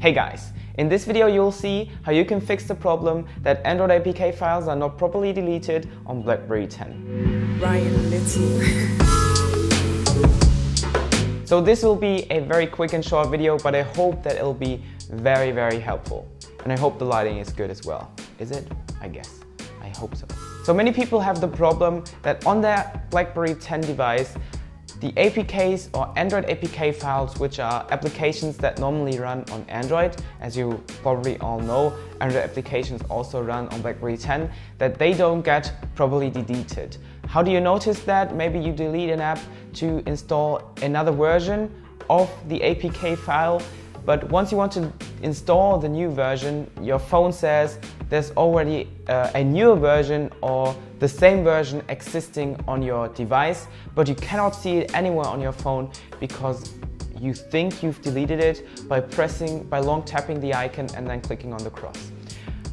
Hey guys, in this video you'll see how you can fix the problem that Android APK files are not properly deleted on BlackBerry 10. Ryan Little. So this will be a very quick and short video, but I hope that it'll be very, very helpful. And I hope the lighting is good as well. Is it? I guess. I hope so. So many people have the problem that on their BlackBerry 10 device, the APKs or Android APK files, which are applications that normally run on Android, as you probably all know, Android applications also run on BlackBerry 10, that they don't get properly deleted. How do you notice that? Maybe you delete an app to install another version of the APK file. But once you want to install the new version, your phone says there's already uh, a newer version or the same version existing on your device, but you cannot see it anywhere on your phone because you think you've deleted it by pressing, by long tapping the icon and then clicking on the cross.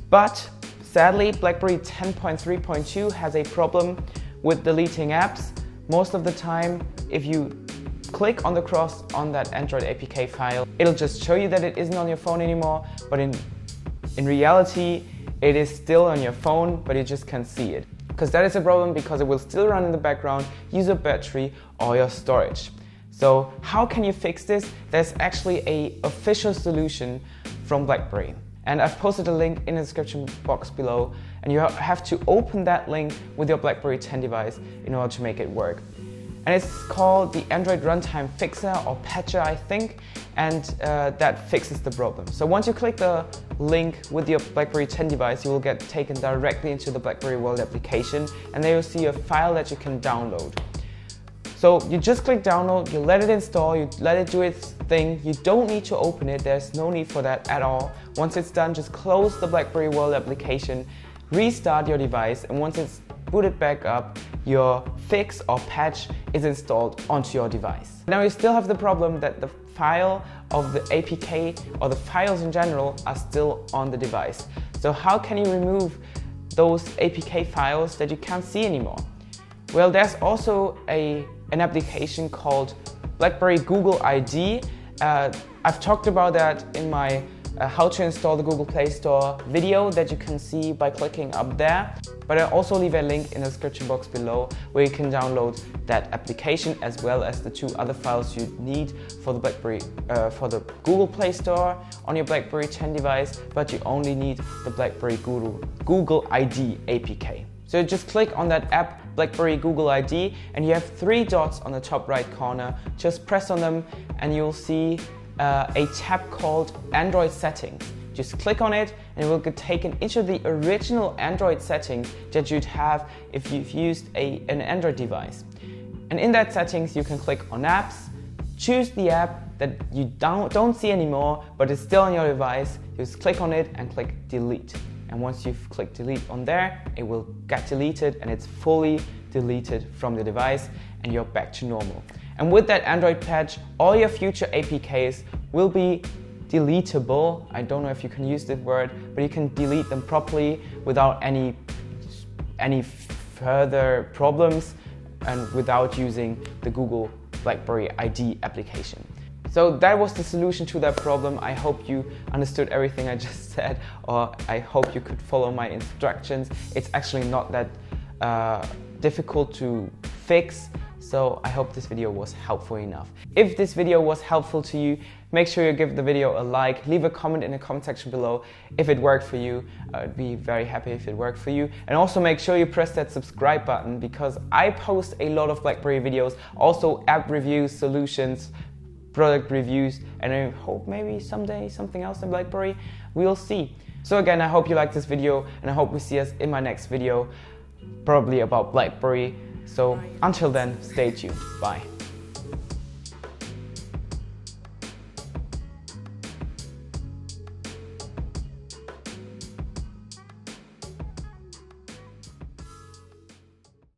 But sadly, BlackBerry 10.3.2 has a problem with deleting apps most of the time, if you click on the cross on that Android APK file, it'll just show you that it isn't on your phone anymore, but in, in reality, it is still on your phone, but you just can't see it. Because that is a problem because it will still run in the background, use your battery or your storage. So how can you fix this? There's actually a official solution from BlackBerry. And I've posted a link in the description box below and you have to open that link with your BlackBerry 10 device in order to make it work. And it's called the Android Runtime Fixer or Patcher, I think, and uh, that fixes the problem. So once you click the link with your BlackBerry 10 device, you will get taken directly into the BlackBerry World application, and there you'll see a file that you can download. So you just click download, you let it install, you let it do its thing. You don't need to open it, there's no need for that at all. Once it's done, just close the BlackBerry World application restart your device and once it's booted back up, your fix or patch is installed onto your device. Now you still have the problem that the file of the APK or the files in general are still on the device. So how can you remove those APK files that you can't see anymore? Well, there's also a, an application called BlackBerry Google ID. Uh, I've talked about that in my uh, how to install the Google Play Store video that you can see by clicking up there. But I also leave a link in the description box below where you can download that application as well as the two other files you need for the BlackBerry uh, for the Google Play Store on your BlackBerry 10 device, but you only need the BlackBerry Google, Google ID APK. So just click on that app, BlackBerry Google ID, and you have three dots on the top right corner. Just press on them and you'll see uh, a tab called Android Settings. Just click on it and it will get taken into the original Android settings that you'd have if you've used a, an Android device. And in that settings, you can click on apps, choose the app that you don't, don't see anymore, but it's still on your device. Just click on it and click delete. And once you've clicked delete on there, it will get deleted and it's fully deleted from the device and you're back to normal. And with that Android patch, all your future APKs will be deletable. I don't know if you can use this word, but you can delete them properly without any, any further problems and without using the Google BlackBerry ID application. So that was the solution to that problem. I hope you understood everything I just said, or I hope you could follow my instructions. It's actually not that uh, difficult to fix. So I hope this video was helpful enough. If this video was helpful to you, make sure you give the video a like, leave a comment in the comment section below if it worked for you. I'd be very happy if it worked for you. And also make sure you press that subscribe button because I post a lot of BlackBerry videos, also app reviews, solutions, product reviews, and I hope maybe someday something else in BlackBerry. We'll see. So again, I hope you liked this video and I hope we see us in my next video, probably about BlackBerry. So until then, stay tuned. Bye.